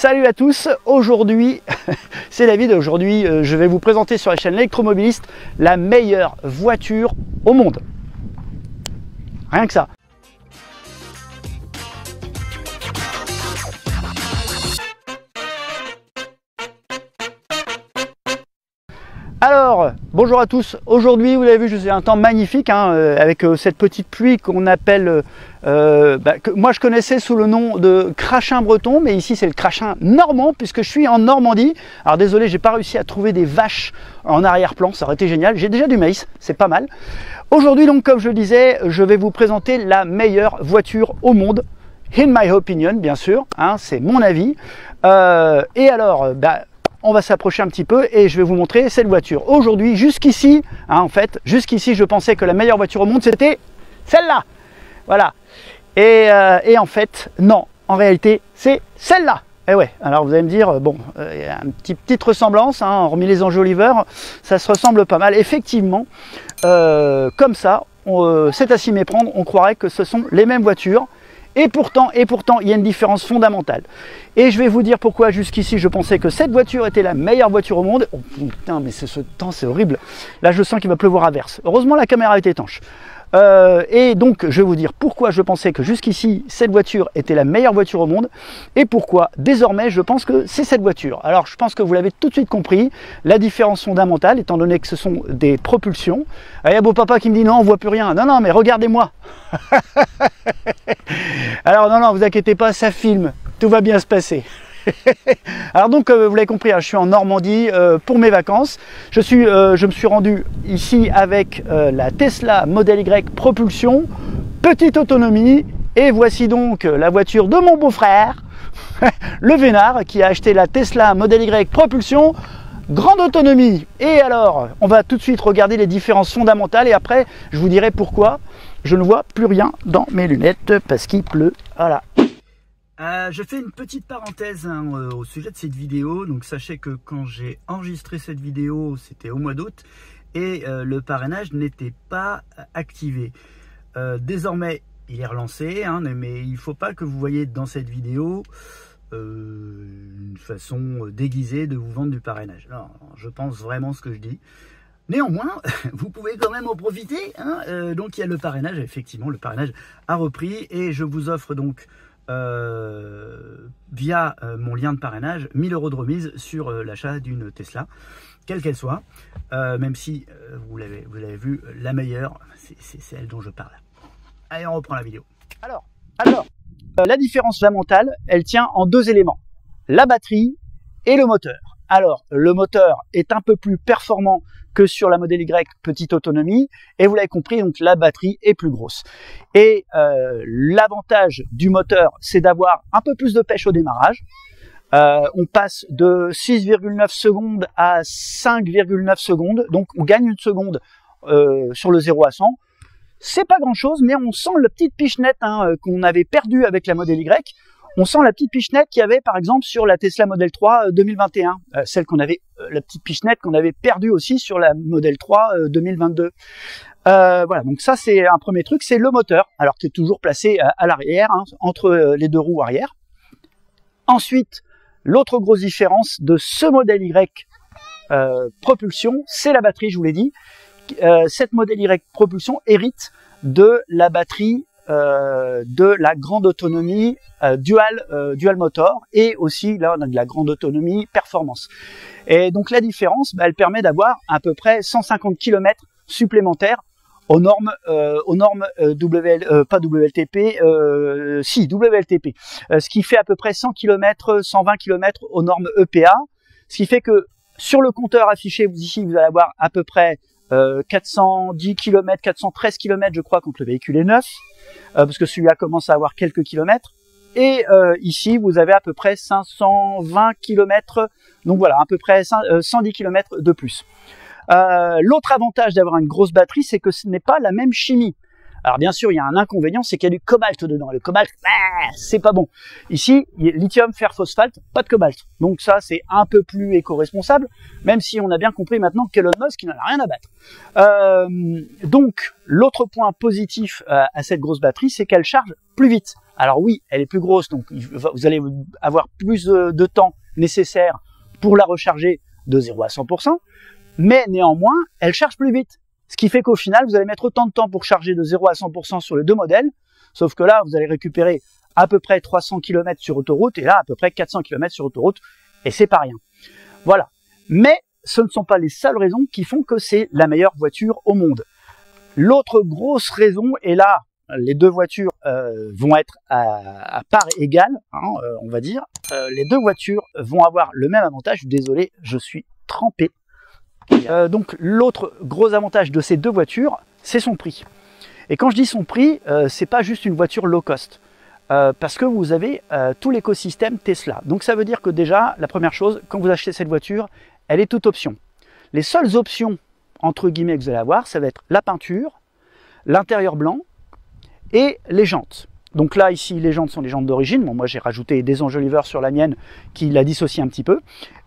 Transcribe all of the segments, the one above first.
Salut à tous, aujourd'hui c'est David, aujourd'hui euh, je vais vous présenter sur la chaîne Electromobiliste la meilleure voiture au monde. Rien que ça. Alors, bonjour à tous. Aujourd'hui, vous l'avez vu, suis un temps magnifique hein, euh, avec euh, cette petite pluie qu'on appelle, euh, bah, que moi je connaissais sous le nom de crachin breton, mais ici c'est le crachin normand puisque je suis en Normandie. Alors désolé, j'ai pas réussi à trouver des vaches en arrière-plan, ça aurait été génial. J'ai déjà du maïs, c'est pas mal. Aujourd'hui, donc, comme je disais, je vais vous présenter la meilleure voiture au monde. In my opinion, bien sûr, hein, c'est mon avis. et alors, bah, on va s'approcher un petit peu et je vais vous montrer cette voiture. Aujourd'hui, jusqu'ici, hein, en fait, jusqu'ici, je pensais que la meilleure voiture au monde, c'était celle-là. Voilà. Euh, et, en fait, non, en réalité, c'est celle-là. Et eh ouais, alors vous allez me dire, bon, euh, il y a une petite, petite ressemblance, hein, hormis les enjoliveurs, ça se ressemble pas mal. Effectivement, euh, comme ça, c'est à s'y méprendre, on croirait que ce sont les mêmes voitures. Et pourtant, et pourtant, il y a une différence fondamentale. Et je vais vous dire pourquoi jusqu'ici je pensais que cette voiture était la meilleure voiture au monde. Oh putain, mais ce temps, c'est horrible. Là, je sens qu'il va pleuvoir à verse. Heureusement, la caméra est étanche. Euh, et donc, je vais vous dire pourquoi je pensais que jusqu'ici, cette voiture était la meilleure voiture au monde et pourquoi désormais je pense que c'est cette voiture. Alors, je pense que vous l'avez tout de suite compris, la différence fondamentale, étant donné que ce sont des propulsions. Il y a beau papa qui me dit non, on voit plus rien. Non, non, mais regardez-moi. Alors, non, non, vous inquiétez pas, ça filme. Tout va bien se passer. Alors donc, euh, vous l'avez compris, hein, je suis en Normandie euh, pour mes vacances. Je, euh, je me suis rendu ici avec la Tesla Model Y Propulsion, petite autonomie. Et voici donc la voiture de mon beau-frère, le Vénard, qui a acheté la Tesla Model Y Propulsion. Grande autonomie. Et alors, on va tout de suite regarder les différences fondamentales et après, je vous dirai pourquoi je ne vois plus rien dans mes lunettes parce qu'il pleut. Voilà. Euh, je fais une petite parenthèse hein, euh, au sujet de cette vidéo. Donc sachez que quand j'ai enregistré cette vidéo, c'était au mois d'août et euh, le parrainage n'était pas activé. désormais, il est relancé, hein, mais il ne faut pas que vous voyez dans cette vidéo une façon déguisée de vous vendre du parrainage. je pense vraiment ce que je dis. Néanmoins, vous pouvez quand même en profiter. Hein. donc il y a le parrainage, effectivement, le parrainage a repris et je vous offre donc euh, via euh, mon lien de parrainage 1000 euros de remise sur euh, l'achat d'une Tesla, quelle qu'elle soit, même si vous l'avez vu, la meilleure, c'est celle dont je parle. Allez, on reprend la vidéo. Alors, alors la différence fondamentale, elle tient en deux éléments, la batterie et le moteur. Alors, le moteur est un peu plus performant que sur la modèle Y petite autonomie, et vous l'avez compris, donc la batterie est plus grosse. Et euh, l'avantage du moteur, c'est d'avoir un peu plus de pêche au démarrage. Euh, on passe de 6,9 secondes à 5,9 secondes, donc on gagne une seconde euh, sur le 0 à 100. C'est pas grand chose, mais on sent la petite pichenette hein, qu'on avait perdue avec la modèle Y on sent la petite pichenette qu'il y avait par exemple sur la Tesla Model 3 2021, euh, euh, celle qu'on avait, euh, la petite pichenette qu'on avait perdue aussi sur la Model 3 2022. voilà, donc ça c'est un premier truc, c'est le moteur, alors qui est toujours placé à, l'arrière, hein, entre les deux roues arrière. Ensuite, l'autre grosse différence de ce modèle Y propulsion, c'est la batterie, je vous l'ai dit. cette modèle Y propulsion hérite de la batterie de la grande autonomie euh, dual euh, dual motor et aussi là on a de la grande autonomie performance. Et donc la différence, bah, elle permet d'avoir à peu près 150 km supplémentaires aux normes aux normes WL, pas WLTP, si WLTP, ce qui fait à peu près 100 km, 120 km aux normes EPA, ce qui fait que sur le compteur affiché, ici, vous allez avoir à peu près 410 km, 413 km, je crois, quand le véhicule est neuf. Euh, parce que celui-là commence à avoir quelques kilomètres. Et euh, ici, vous avez à peu près 520 km, donc voilà, à peu près 110 km euh, de plus. L'autre avantage d'avoir une grosse batterie, c'est que ce n'est pas la même chimie. Alors bien sûr, il y a un inconvénient, c'est qu'il y a du cobalt dedans. Le cobalt, bah, c'est pas bon. Ici, lithium, fer, phosphate, pas de cobalt. Donc ça, c'est un peu plus éco-responsable, même si on a bien compris maintenant qu'Elon Musk n'en a rien à battre. Euh, donc, l'autre point positif euh, à cette grosse batterie, c'est qu'elle charge plus vite. Alors oui, elle est plus grosse, donc vous allez avoir plus de temps nécessaire pour la recharger de 0 à 100%, mais néanmoins, elle charge plus vite. Ce qui fait qu'au final, vous allez mettre autant de temps pour charger de 0 à 100% sur les deux modèles, sauf que là, vous allez récupérer à peu près 300 km sur autoroute, et là, à peu près 400 km sur autoroute, et c'est pas rien. Voilà. Mais ce ne sont pas les seules raisons qui font que c'est la meilleure voiture au monde. L'autre grosse raison, et là, les deux voitures euh, vont être à, part égale, hein, euh, on va dire. Euh, les deux voitures vont avoir le même avantage. Désolé, je suis trempé. Donc l'autre gros avantage de ces deux voitures, c'est son prix. Et quand je dis son prix, c'est pas juste une voiture low cost. parce que vous avez tout l'écosystème Tesla. Donc ça veut dire que déjà, la première chose, quand vous achetez cette voiture, elle est toute option. Les seules options, entre guillemets, que vous allez avoir, ça va être la peinture, l'intérieur blanc, et les jantes. Donc là, ici, les jantes sont les jantes d'origine. Bon, moi, j'ai rajouté des enjoliveurs sur la mienne qui la dissocient un petit peu.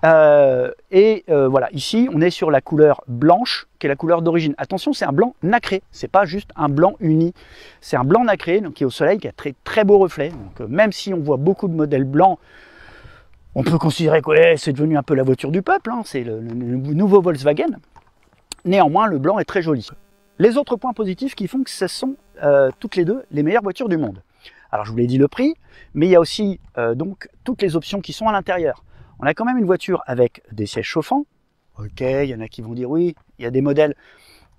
Euh, et euh, voilà, ici, on est sur la couleur blanche, qui est la couleur d'origine. Attention, c'est un blanc nacré. C'est pas juste un blanc uni. C'est un blanc nacré, donc qui est au soleil, qui a très très beau reflet. Donc euh, même si on voit beaucoup de modèles blancs, on peut considérer que c'est devenu un peu la voiture du peuple. Hein. c'est le, nouveau Volkswagen. Néanmoins, le blanc est très joli. Les autres points positifs qui font que ce sont toutes les deux les meilleures voitures du monde. Alors je vous l'ai dit le prix, mais il y a aussi euh, donc toutes les options qui sont à l'intérieur. On a quand même une voiture avec des sièges chauffants. Ok, il y en a qui vont dire oui, il y a des modèles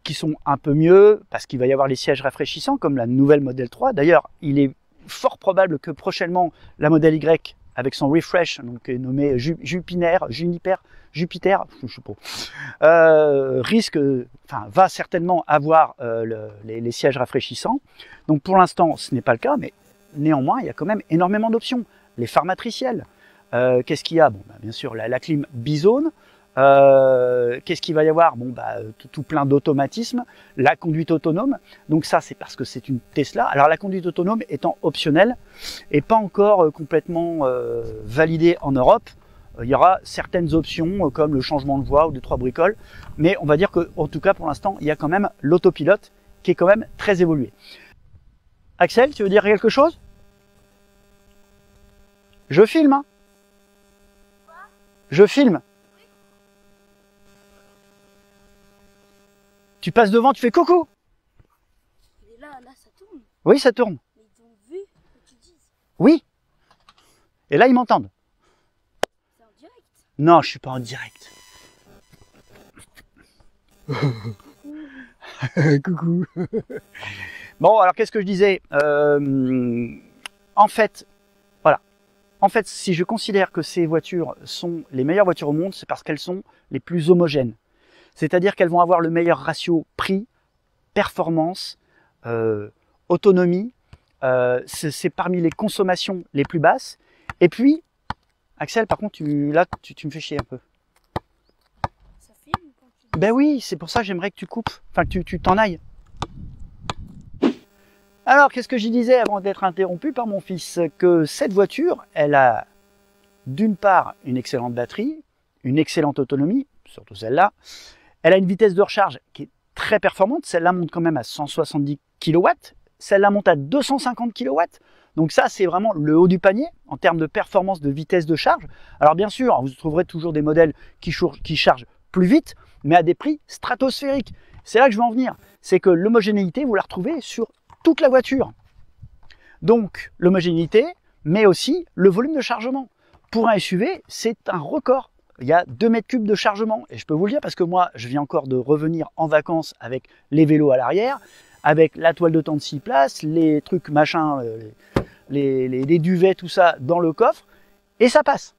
qui sont un peu mieux parce qu'il va y avoir les sièges rafraîchissants comme la nouvelle modèle 3. D'ailleurs, il est fort probable que prochainement la modèle Y avec son refresh, donc nommé Jupiter, Juniper, Jupiter, je sais pas, euh, risque, va certainement avoir euh, les, sièges rafraîchissants. Donc pour l'instant, ce n'est pas le cas, mais néanmoins, il y a quand même énormément d'options. Les phares matriciels, euh, qu'est-ce qu'il y a? Bon, bah, bien sûr, la, la clim bizone, euh, qu'est-ce qu'il va y avoir? Bon, bah, tout, plein d'automatismes, la conduite autonome. Donc ça, c'est parce que c'est une Tesla. Alors la conduite autonome étant optionnelle et pas encore euh, complètement euh, validée en Europe, il y aura certaines options comme le changement de voie ou de trois bricoles. Mais on va dire que, en tout cas, pour l'instant, il y a quand même l'autopilote qui est quand même très évolué. Axel, tu veux dire quelque chose? Je filme. Hein Je filme. Tu passes devant, tu fais coucou. Et là, là, ça tourne. Oui, ça tourne. Mais ils ont vu que tu dises. Oui. Et là, ils m'entendent. C'est en direct. Non, je suis pas en direct. coucou. bon, alors qu'est-ce que je disais? Euh, En fait. En fait, si je considère que ces voitures sont les meilleures voitures au monde, c'est parce qu'elles sont les plus homogènes. C'est-à-dire qu'elles vont avoir le meilleur ratio prix, performance, euh, autonomie. Euh, c'est parmi les consommations les plus basses. Et puis, Axel, par contre, tu, là, tu, me fais chier un peu. Ça filme quand tu... Ben oui, c'est pour ça que j'aimerais que tu coupes, enfin que tu t'en ailles. Alors, qu'est-ce que j'y disais avant d'être interrompu par mon fils? Que cette voiture, elle a d'une part une excellente batterie, une excellente autonomie, surtout celle-là, elle a une vitesse de recharge qui est très performante. Celle-là monte quand même à 170 kW. Celle-là monte à 250 kW. Donc ça, c'est vraiment le haut du panier en termes de performance de vitesse de charge. Alors bien sûr, vous trouverez toujours des modèles qui, qui chargent plus vite, mais à des prix stratosphériques. C'est là que je veux en venir. C'est que l'homogénéité, vous la retrouvez sur toute la voiture. Donc l'homogénéité, mais aussi le volume de chargement. Pour un SUV, c'est un record il y a 2 mètres cubes de chargement. Et je peux vous le dire parce que moi, je viens encore de revenir en vacances avec les vélos à l'arrière, avec la toile de temps de 6 places, les trucs machin, euh, les, duvets, tout ça dans le coffre, et ça passe.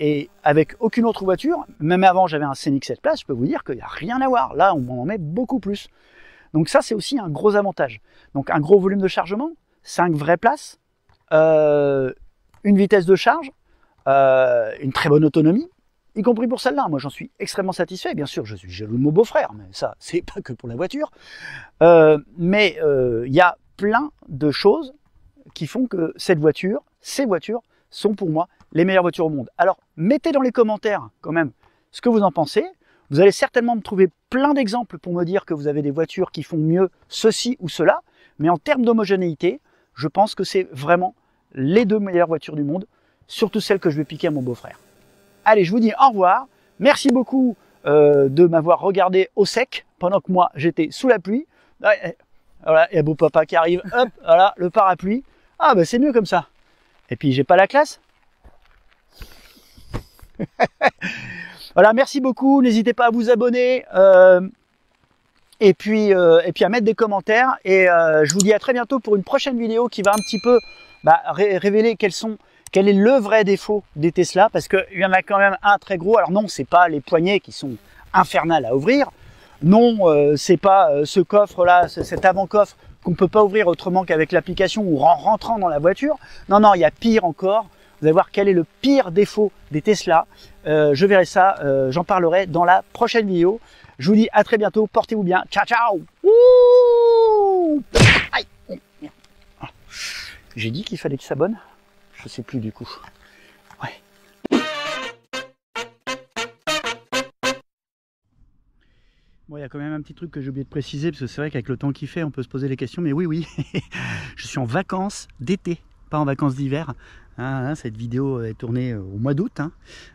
Et avec aucune autre voiture, même avant j'avais un Scénic 7 places, je peux vous dire qu'il n'y a rien à voir. Là, on en met beaucoup plus. Donc ça, c'est aussi un gros avantage. Donc un gros volume de chargement, 5 vraies places, euh, une vitesse de charge, euh, une très bonne autonomie, y compris pour celle-là. Moi, j'en suis extrêmement satisfait. Bien sûr, je suis jaloux de mon beau-frère, mais ça, c'est pas que pour la voiture. Euh, mais il y a plein de choses qui font que cette voiture, ces voitures, sont pour moi les meilleures voitures au monde. Alors, mettez dans les commentaires quand même ce que vous en pensez. Vous allez certainement me trouver plein d'exemples pour me dire que vous avez des voitures qui font mieux ceci ou cela. Mais en termes d'homogénéité, je pense que c'est vraiment les deux meilleures voitures du monde, surtout celle que je vais piquer à mon beau-frère. Allez, je vous dis au revoir. Merci beaucoup euh, de m'avoir regardé au sec pendant que moi j'étais sous la pluie. Voilà, il y a beau papa qui arrive, hop, voilà, le parapluie. Ah ben c'est mieux comme ça. Et puis j'ai pas la classe. voilà, merci beaucoup. N'hésitez pas à vous abonner. Euh, et puis, euh, et puis à mettre des commentaires. Et euh, je vous dis à très bientôt pour une prochaine vidéo qui va un petit peu bah, révéler sont, quel est le vrai défaut des Tesla. Parce qu'il y en a quand même un très gros. Alors non, c'est pas les poignées qui sont infernales à ouvrir. Non, euh, c'est pas ce coffre-là, cet avant-coffre qu'on peut pas ouvrir autrement qu'avec l'application ou en rentrant dans la voiture. Non, non, il y a pire encore. Vous allez voir quel est le pire défaut des Tesla. Euh, je verrai ça, j'en parlerai dans la prochaine vidéo. Je vous dis à très bientôt, portez-vous bien. Ciao, ciao J'ai dit qu'il fallait que s'abonne Je sais plus du coup. Bon, il y a quand même un petit truc que j'ai oublié de préciser, parce que c'est vrai qu'avec le temps qu'il fait, on peut se poser les questions, mais oui, oui, je suis en vacances d'été, en vacances d'hiver. Hein, hein, cette vidéo est tournée euh, au mois d'août, hein,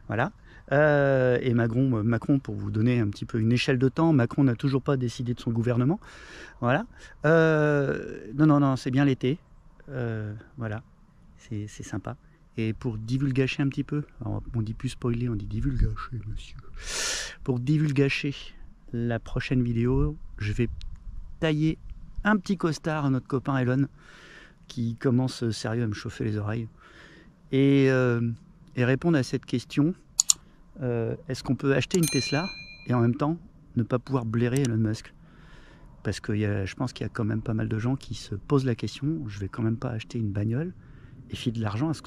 voilà. Euh, et Macron, euh, Macron, pour vous donner un petit peu une échelle de temps, Macron n'a toujours pas décidé de son gouvernement, voilà. non, non, non, c'est bien l'été, voilà, c'est sympa. Et pour divulgacher un petit peu, on dit plus spoiler, on dit divulgacher, monsieur. Pour divulgacher la prochaine vidéo, je vais tailler un petit costard à notre copain Elon qui commence sérieux à me chauffer les oreilles et, euh, répondre à cette question euh, est-ce qu'on peut acheter une Tesla et en même temps ne pas pouvoir blairer Elon Musk? Parce que je pense qu'il y a quand même pas mal de gens qui se posent la question je vais quand même pas acheter une bagnole et filer de l'argent à ce,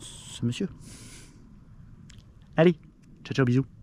ce monsieur. Allez, Ciao, ciao, bisous.